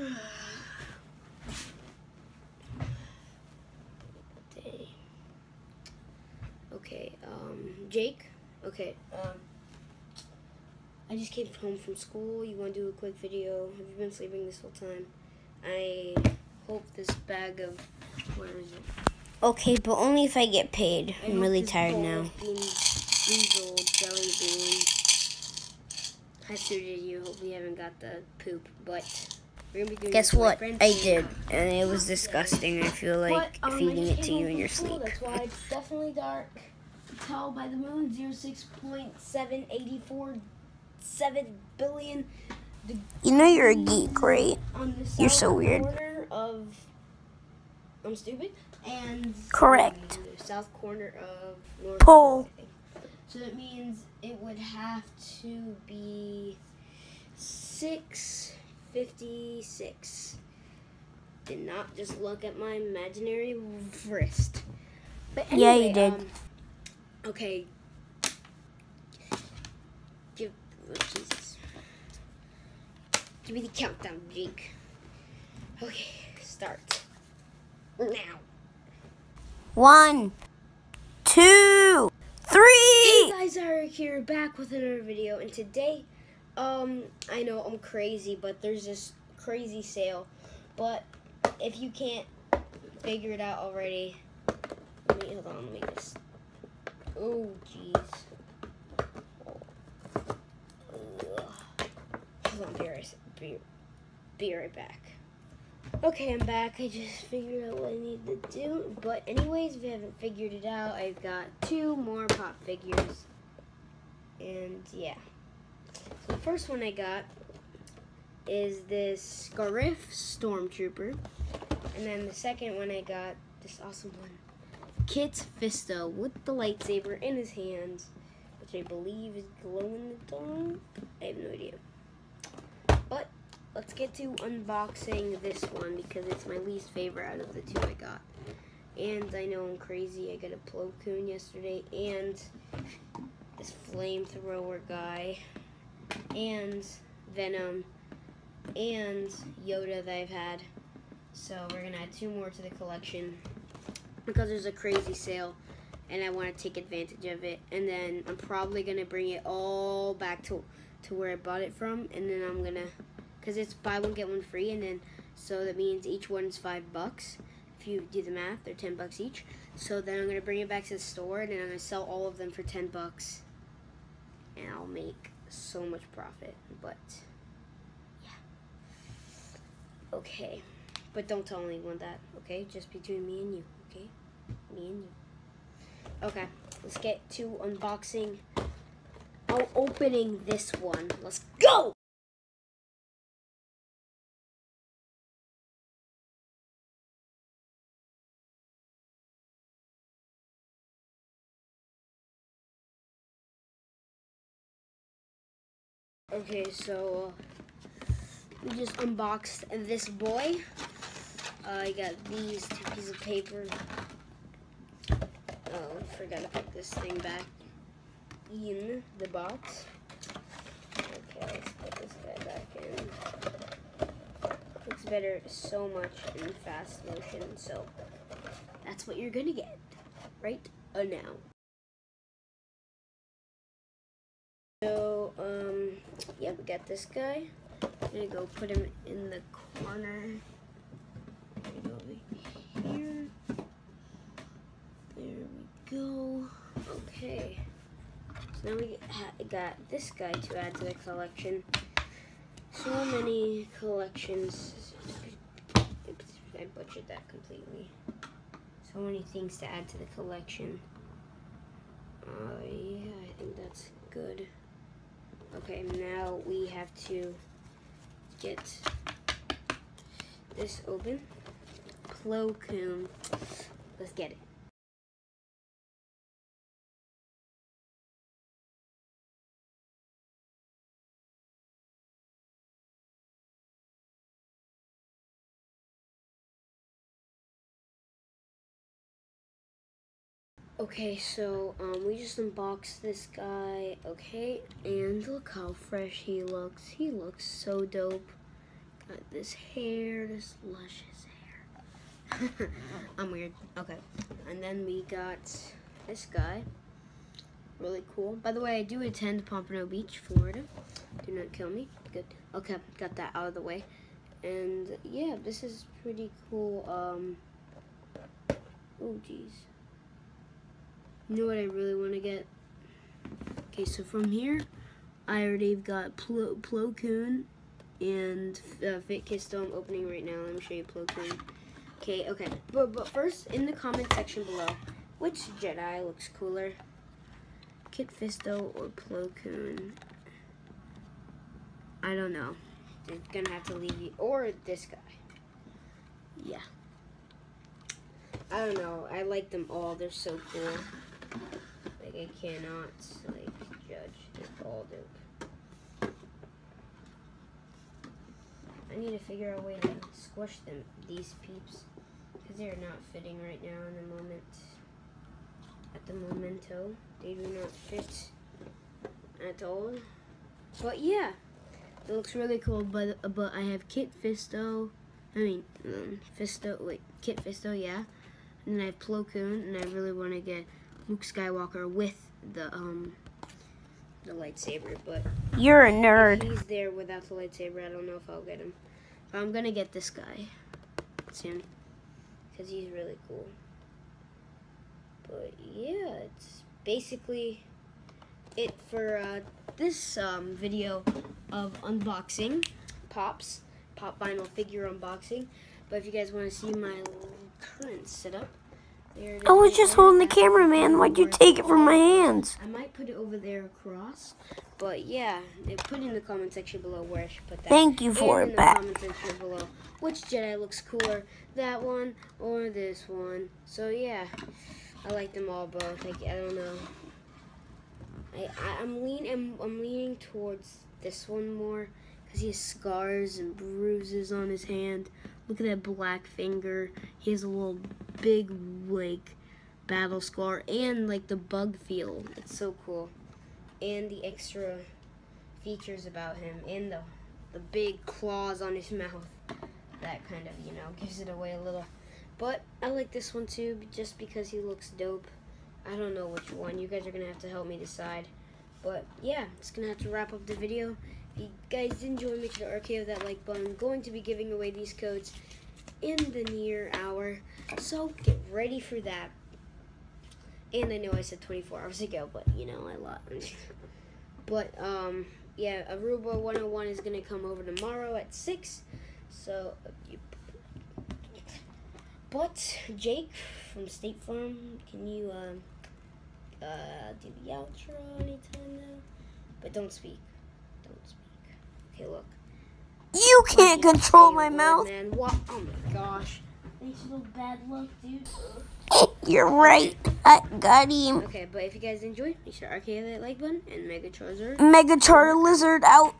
Okay, um, Jake. Okay, um, I just came home from school. You want to do a quick video? Have you been sleeping this whole time? I hope this bag of where is it? Okay, but only if I get paid. I I'm really tired now. Beans, diesel jelly beans. I suited you. Hope you haven't got the poop, but we're gonna be doing. Guess this with my what? I did, and it was disgusting. I feel like But, um, feeding it to you in your sleep. That's why it's definitely dark. Tell by the moon, zero six point seven eighty four seven billion You know you're a geek, right? You're so weird. of. I'm stupid. And Correct. the south corner of North Pole. Pole, So that means it would have to be six fifty six. Did not just look at my imaginary wrist. But Yeah, you did. Um, okay. Give oh, Jesus. Give me the countdown, Jake. Okay, start. Now. One, two, three. Hey guys, Eric here, back with another video, and today, um, I know I'm crazy, but there's this crazy sale, but if you can't figure it out already, let me, hold on, let me just, oh, jeez. Hold on, be right, be, be right back. Okay, I'm back. I just figured out what I need to do. But anyways, if you haven't figured it out, I've got two more pop figures. And yeah. So the first one I got is this Scarif Stormtrooper. And then the second one I got, this awesome one, Kit Fisto with the lightsaber in his hands, which I believe is glow in the dark. I have no idea. But let's get to unboxing this one because it's my least favorite out of the two I got. And I know I'm crazy. I got a Plo Koon yesterday and this flamethrower guy and Venom and Yoda that I've had. So we're gonna add two more to the collection because there's a crazy sale and I want to take advantage of it. And then I'm probably gonna bring it all back to to where I bought it from, and then I'm gonna because it's buy one get one free, and then so that means each one's five bucks. If you do the math, they're ten bucks each. So then I'm gonna bring it back to the store, and then I'm gonna sell all of them for ten bucks, and I'll make so much profit. But yeah, okay. But don't tell anyone that, okay? Just between me and you, okay? Me and you. Okay, let's get to unboxing. Oh, opening this one. Let's go! Okay, so we just unboxed this boy. Uh, I got these two pieces of paper. Oh, I forgot to put this thing back in the box. Okay, let's put this guy back in. Looks better so much in fast motion, so that's what you're gonna get right now. Got this guy. I'm gonna go put him in the corner. There we go here. There we go. Okay. So now we got this guy to add to the collection. So many collections. I butchered that completely. So many things to add to the collection. Uh, yeah, I think that's good. Okay, now we have to get this open. Plo Let's get it. Okay, so um, we just unboxed this guy. Okay, and look how fresh he looks. He looks so dope. Got this hair, this luscious hair. I'm weird. Okay. And then we got this guy. Really cool. By the way, I do attend Pompano Beach, Florida. Do not kill me. Good. Okay, got that out of the way. And yeah, this is pretty cool. Um, oh, jeez. You know what I really want to get? Okay, so from here, I already got Plo, Plo Koon and uh, Fit Kisto. I'm opening right now. Let me show you Plo Koon. Okay, okay. But, but first, in the comment section below, which Jedi looks cooler? Kit Fisto or Plo Koon? I don't know. They're gonna have to leave you. Or this guy. Yeah. I don't know. I like them all. They're so cool. I cannot, like, judge. They're all dope. I need to figure out a way to squish them, these peeps. Because they're not fitting right now in the moment. At the momento. They do not fit at all. But yeah. It looks really cool, but but I have Kit Fisto. I mean, um, Fisto. Wait, Kit Fisto, yeah. And then I have Plo Koon, and I really want to get Luke Skywalker with the um the lightsaber. But You're a nerd. he's there without the lightsaber, I don't know if I'll get him. But I'm gonna get this guy soon because he's really cool. But yeah, it's basically it for uh, this um, video of unboxing pops pop vinyl figure unboxing. But if you guys want to see my current setup, there it is I was just holding the camera, man. Why'd you take it from my hands? I might put it over there across, but yeah, they put in the comment section below where I should put that. Thank you for and it in back. the comment section below which Jedi looks cooler, that one or this one. So yeah, I like them all both. Like I don't know. I, I I'm lean I'm, I'm leaning towards this one more because he has scars and bruises on his hand. Look at that black finger. He has a little big like battle scar and like the bug feel. It's so cool. And the extra features about him and the the big claws on his mouth. That kind of, you know, gives it away a little. But I like this one too just because he looks dope. I don't know which one. You guys are going to have to help me decide. But yeah, it's to have to wrap up the video. If you guys did enjoy, make sure to RKO that like button. I'm going to be giving away these codes in the near hour. So get ready for that. And I know I said 24 hours ago, but you know, I lied. but um, yeah, Aruba 101 is gonna come over tomorrow at six. So, uh, but Jake from State Farm, can you um, uh, do the outro anytime now? But don't speak. Don't speak. Okay, look. You can't control my mouth. Man, what? Oh my gosh. You look bad luck, dude. You're right. I got him. Okay, but if you guys enjoyed, make sure to RK that like button and Mega Charizard. Mega Char Lizard out.